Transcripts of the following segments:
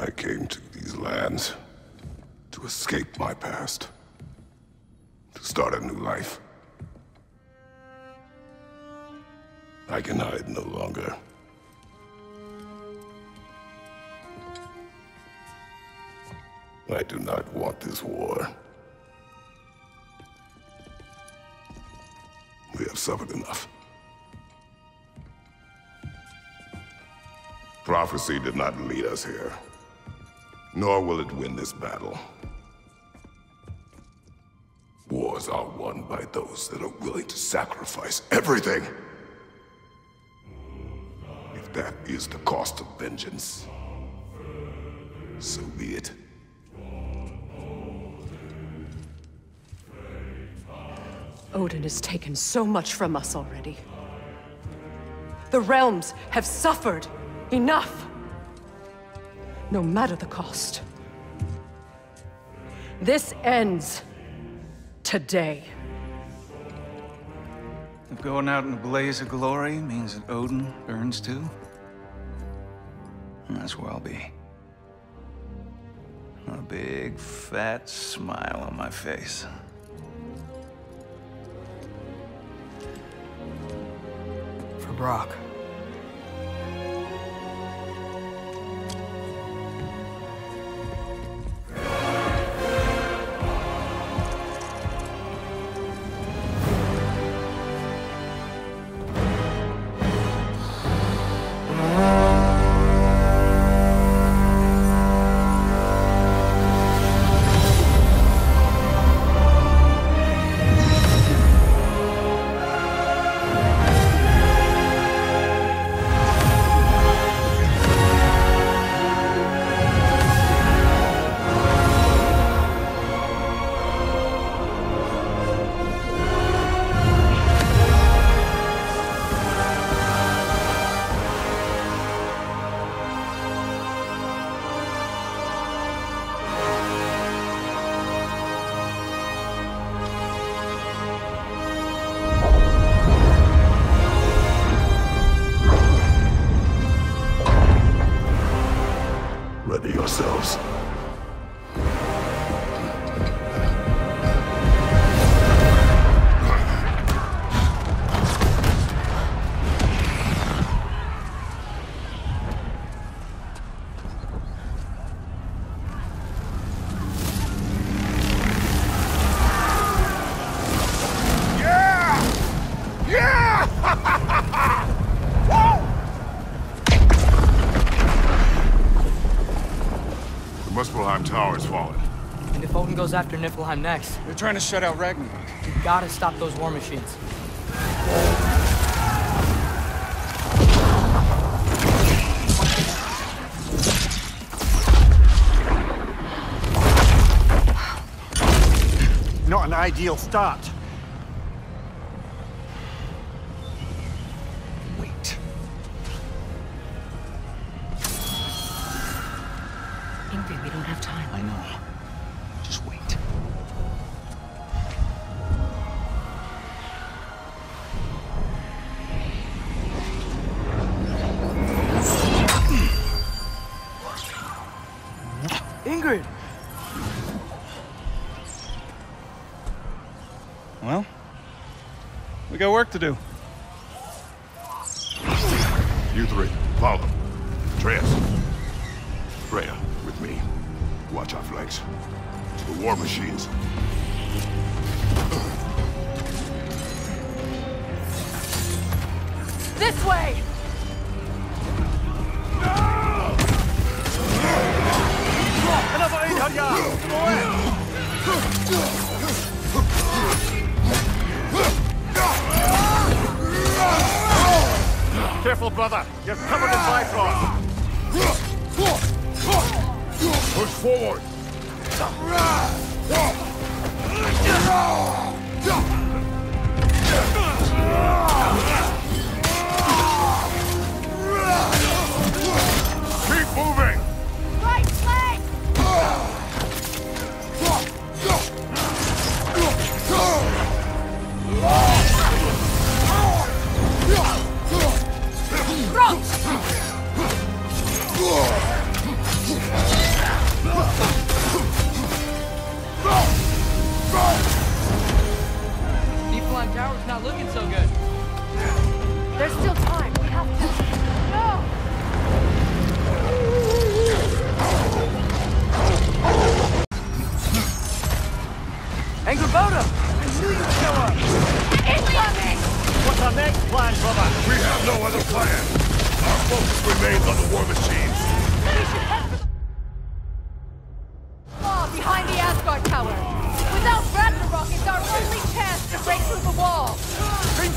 I came to these lands to escape my past, to start a new life. I can hide no longer. I do not want this war. We have suffered enough. Prophecy did not lead us here. Nor will it win this battle. Wars are won by those that are willing to sacrifice everything. If that is the cost of vengeance, so be it. Odin has taken so much from us already. The realms have suffered enough. No matter the cost. This ends today. If going out in a blaze of glory means that Odin burns too, that's where I'll be. A big, fat smile on my face. For Brok. Goes after Niflheim next, They're trying to shut out Ragnarok. we gotta stop those war machines. Not an ideal start. Got work to do. You three, follow. Atreus. Freya, with me. Watch our flanks. To the war machines. This way! Careful, brother. You're covered in Bifrost. Push forward!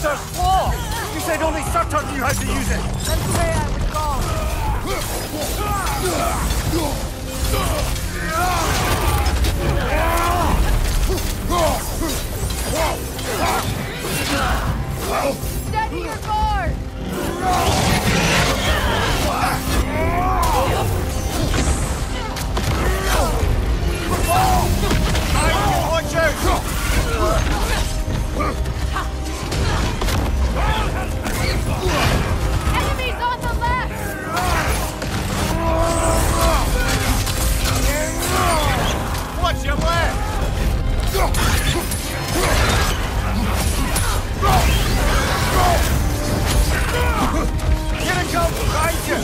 Claw! You said only Surtur knew how to use it! And I was gone! Steady your guard! I'm your hunter! Get a cover, Ranger!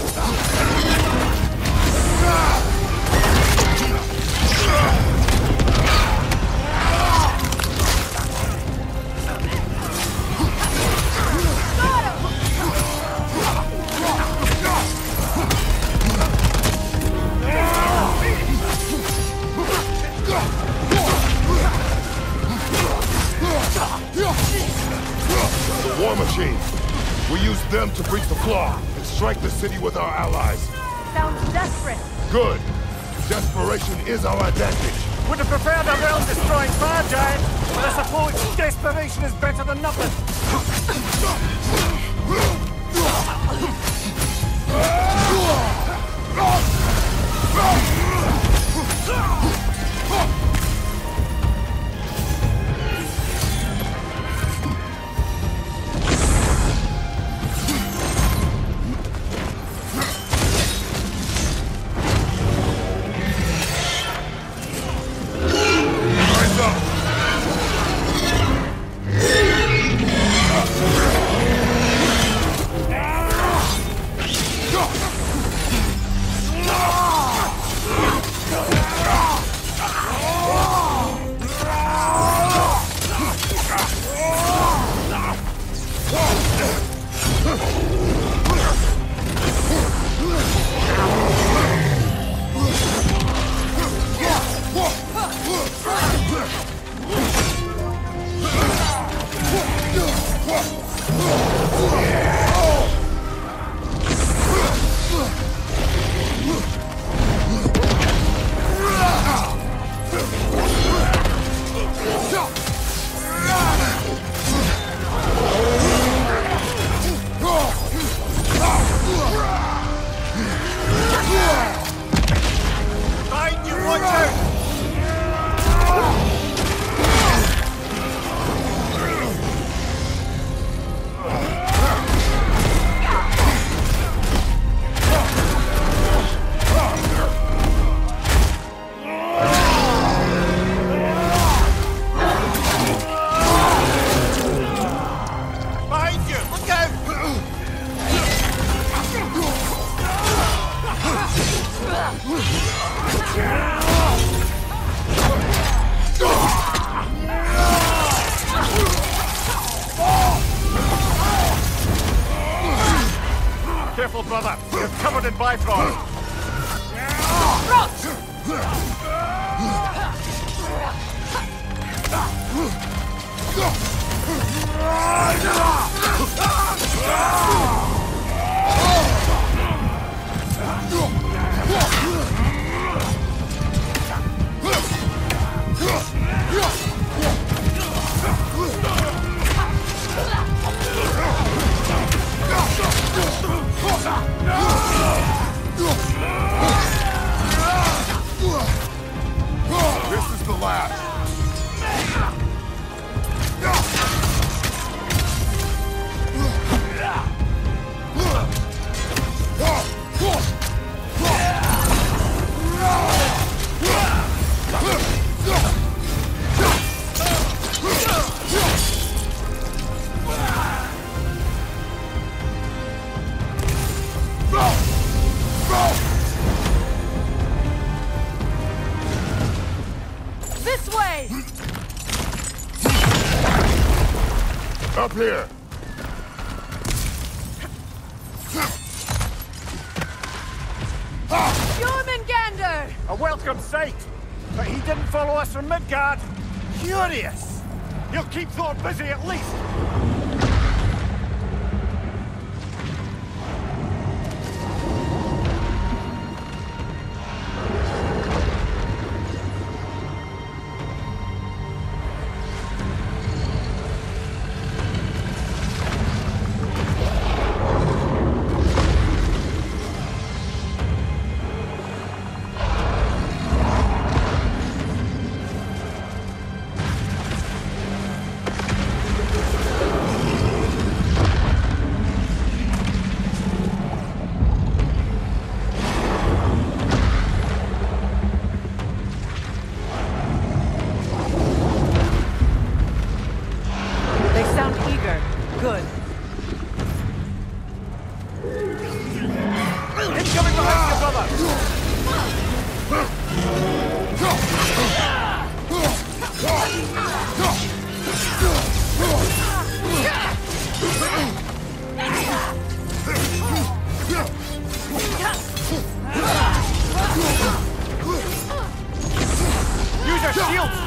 Jormungandr! A welcome sight. But he didn't follow us from Midgard. Curious. He'll keep Thor busy at least.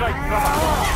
Your shield strike,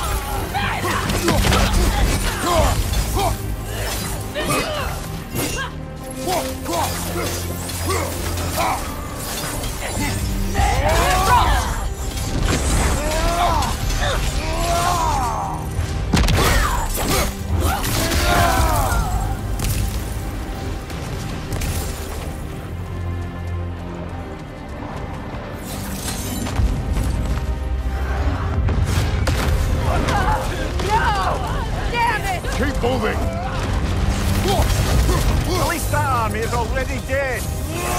At least that army is already dead.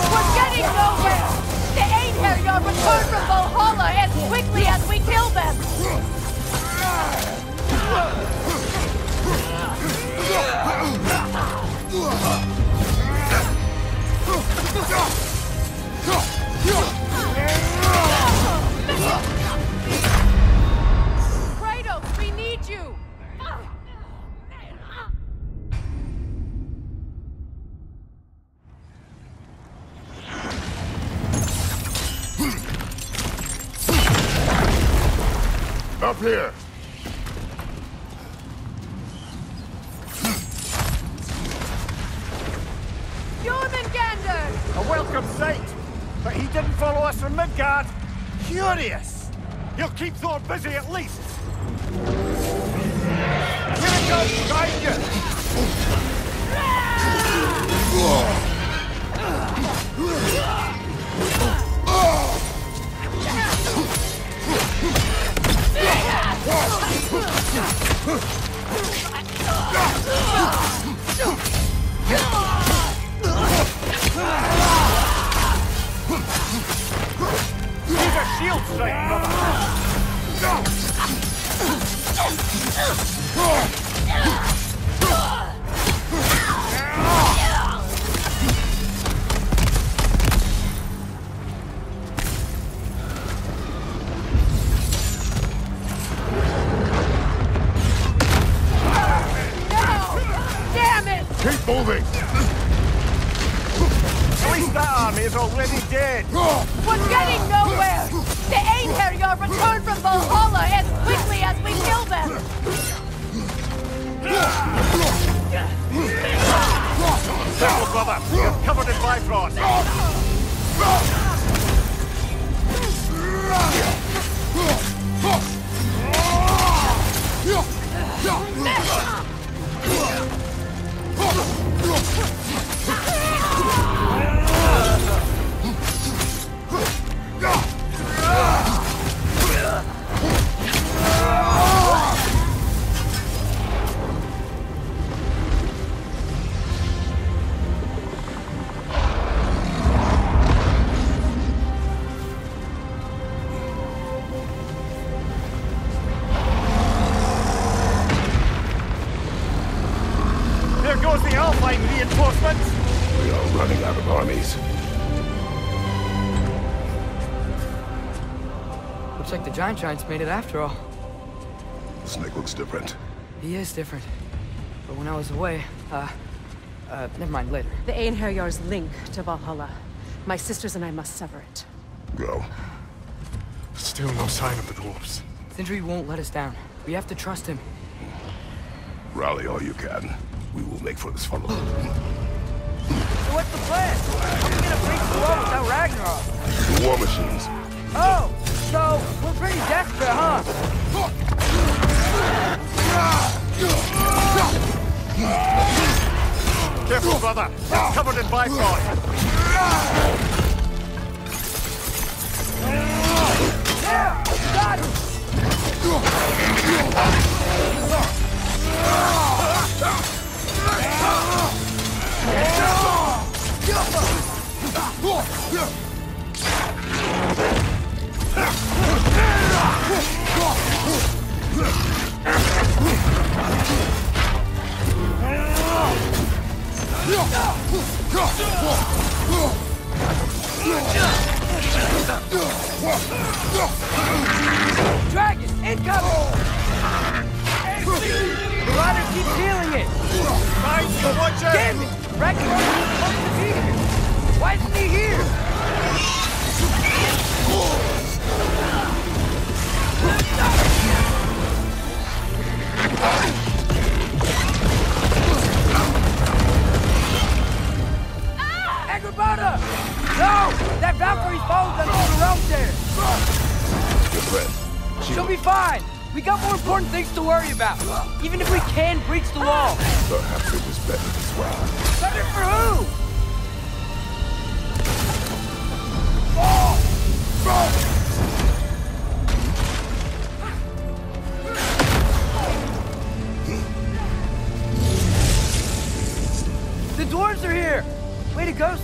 We're getting nowhere! The Einherjar return from Valhalla as quickly as we kill them! Kratos, we need you! Behind you. Shield strike, brother. Yeah! Giants made it after all. Snake looks different. He is different. But when I was away, uh, uh, never mind, later. The Einherjar's link to Valhalla. My sisters and I must sever it. Go. Still no sign of the dwarves. Sindri won't let us down. We have to trust him. Rally all you can. We will make for this funnel. So what's the plan? How are we gonna break the wall without Ragnarok? The war machines. Oh, so we're pretty desperate, huh? Careful, brother. It's covered in Bifrost. Yeah, got it! Dragon, Oh!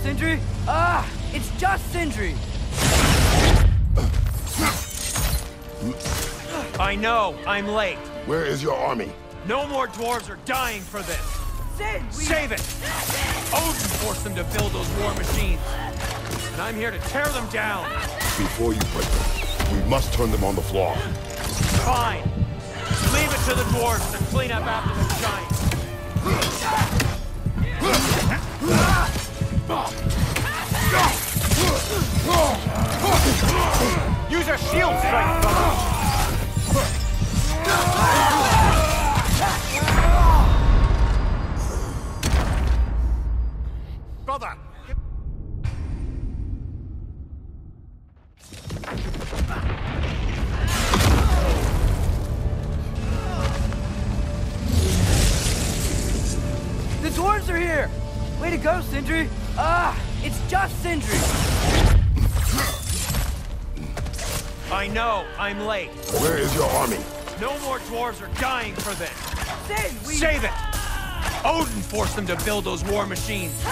Sindri! Ah, it's just Sindri! I know, I'm late. Where is your army? No more dwarves are dying for this. Sin, we... Save it! Odin forced them to build those war machines. And I'm here to tear them down. Before you break them, we must turn them on the floor. Fine. Leave it to the dwarves to clean up after the giants. Use a shield strike, brother. Brother, The dwarves are here! Way to go, Sindri! Ah, it's just Sindri! I know, I'm late. Where is your army? No more dwarves are dying for this. Sin, we... Save it! Odin forced them to build those war machines.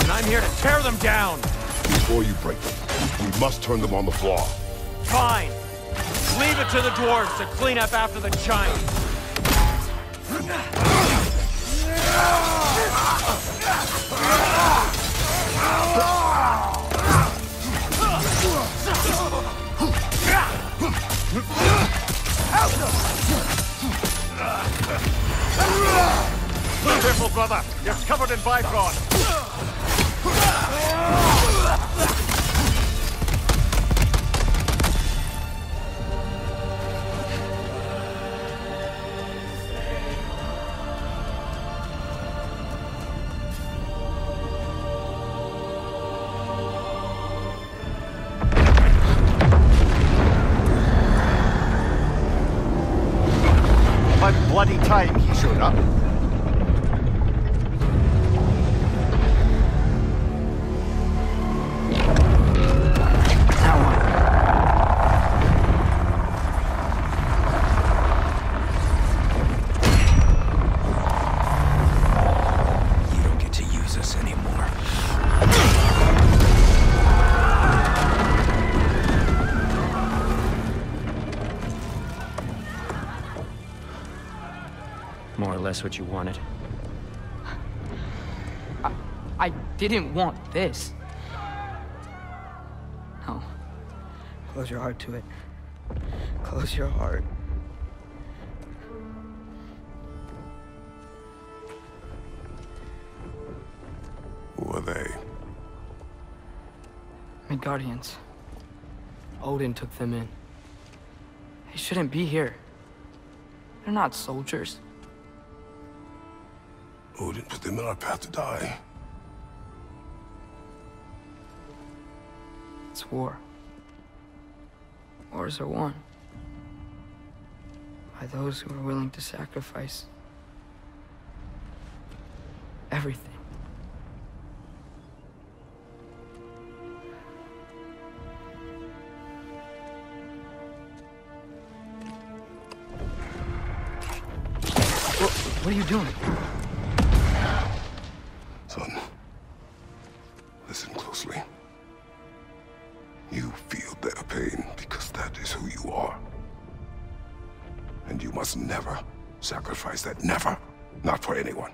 And I'm here to tear them down. Before you break them, we must turn them on the floor. Fine. Leave it to the dwarves to clean up after the giants. careful, brother. You're covered in Bifrost. what you wanted. I, I didn't want this. No. Close your heart to it. Close your heart. Who are they? Midgardians. Odin took them in. They shouldn't be here. They're not soldiers. Odin put them in our path to die. It's war. Wars are won. By those who are willing to sacrifice everything. What, what are you doing? Never sacrifice that. Never. Not for anyone.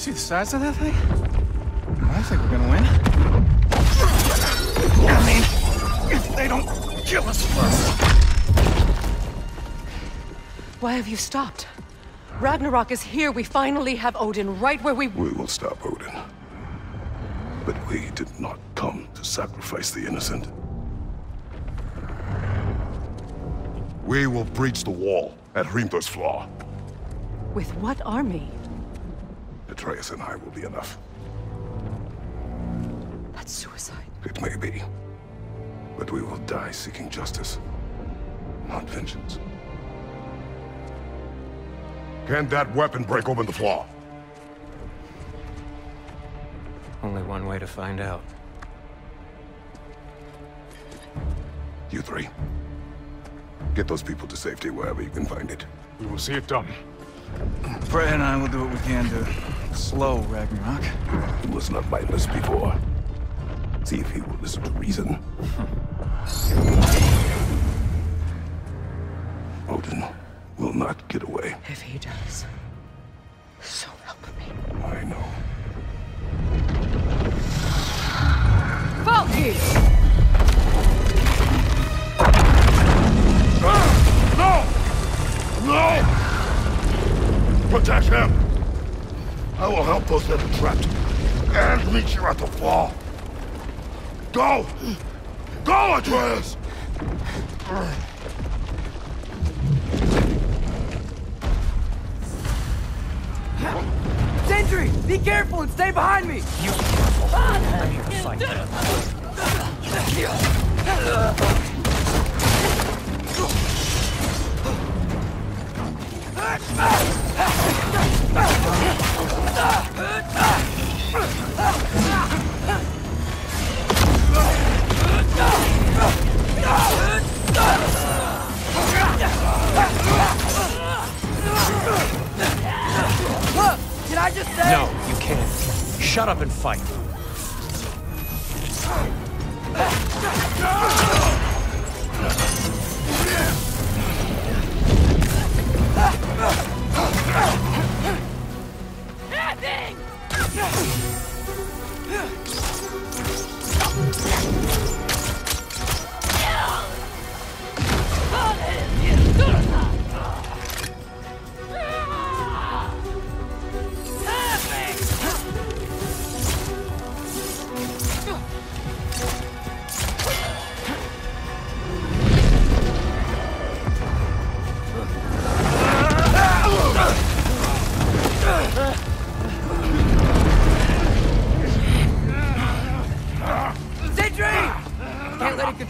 See the size of that thing? I think we're gonna win. I mean, if they don't kill us first. Why have you stopped? Ragnarok is here. We finally have Odin right where we... We will stop Odin. But we did not come to sacrifice the innocent. We will breach the wall at Hrimthur's Flaw. With what army? Atreus and I will be enough. That's suicide. It may be. But we will die seeking justice, not vengeance. Can that weapon break open the flaw? Only one way to find out. You three. Get those people to safety wherever you can find it. We will see it done. Freya and I will do what we can to slow Ragnarok. He was not mindless before. See if he will listen to reason. Odin will not get away. If he does, so help me. I know. Valky! Protect him! I will help those that are trapped. And meet you at the fall. Go! Go, Atreus! Sentry! Be careful and stay behind me! I'm here to fight. No, you can't. Shut up and fight. Sentry!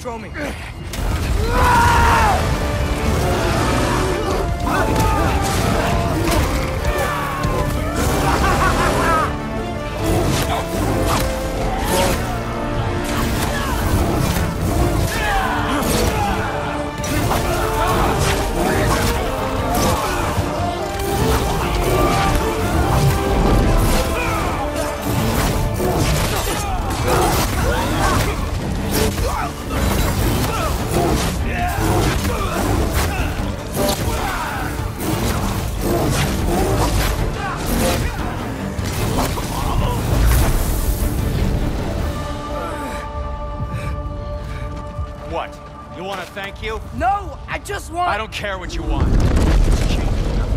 Let me. Want. I don't care what you want. It's changed enough.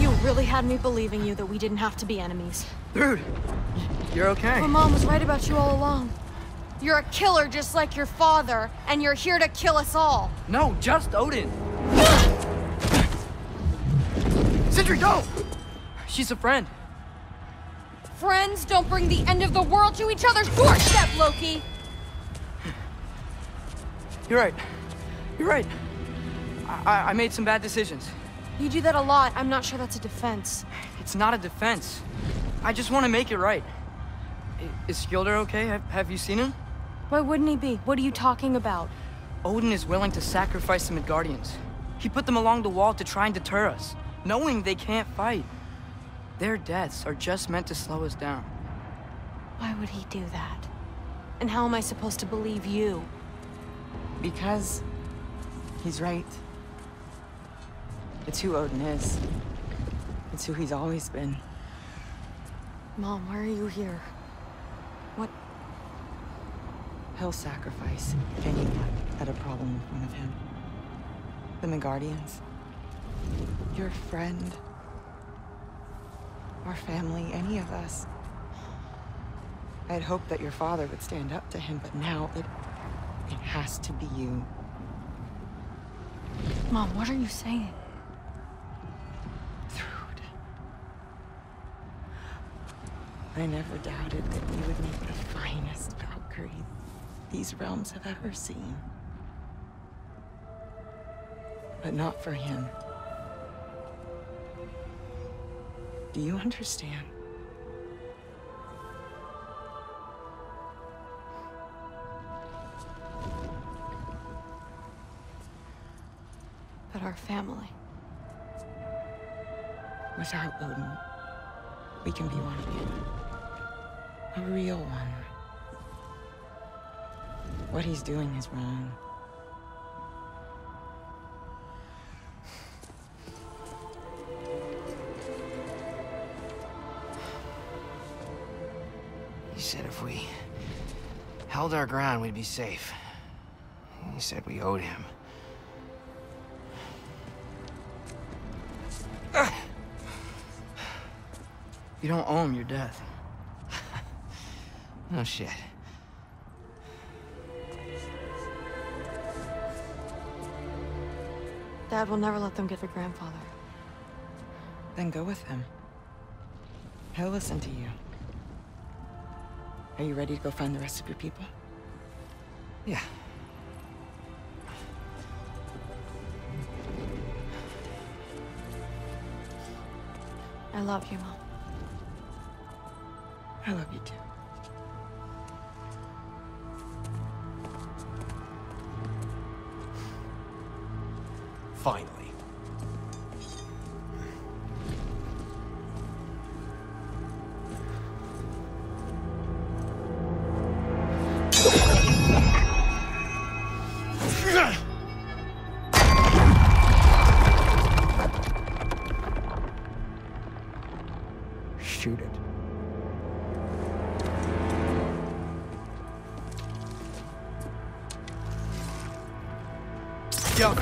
You really had me believing you that we didn't have to be enemies. Dude, you're okay. My mom was right about you all along. You're a killer just like your father, and you're here to kill us all. No, just Odin. Sentry, go! She's a friend. Friends don't bring the end of the world to each other's doorstep, Loki! You're right. You're right. I, I, I made some bad decisions. You do that a lot. I'm not sure that's a defense. It's not a defense. I just want to make it right. Is Skilder okay? Have, have you seen him? Why wouldn't he be? What are you talking about? Odin is willing to sacrifice the Midgardians. He put them along the wall to try and deter us, knowing they can't fight. Their deaths are just meant to slow us down. Why would he do that? And how am I supposed to believe you? Because he's right. It's who Odin is. It's who he's always been. Mom, why are you here? What? He'll sacrifice anyone had a problem with one of him. The Midgardians. Your friend. Our family, any of us. I had hoped that your father would stand up to him, but now it... it has to be you. Mom, what are you saying? Thrud. I never doubted that you would make the finest Valkyrie these realms have ever seen. But not for him. Do you understand? But our family. Without Odin, we can be one again. A real one. What he's doing is wrong. Held our ground, we'd be safe. He said we owed him. You don't owe him your death. No shit. Dad will never let them get their grandfather. Then go with him. He'll listen to you. Are you ready to go find the rest of your people? Yeah. I love you, Mom. I love you too. Yo.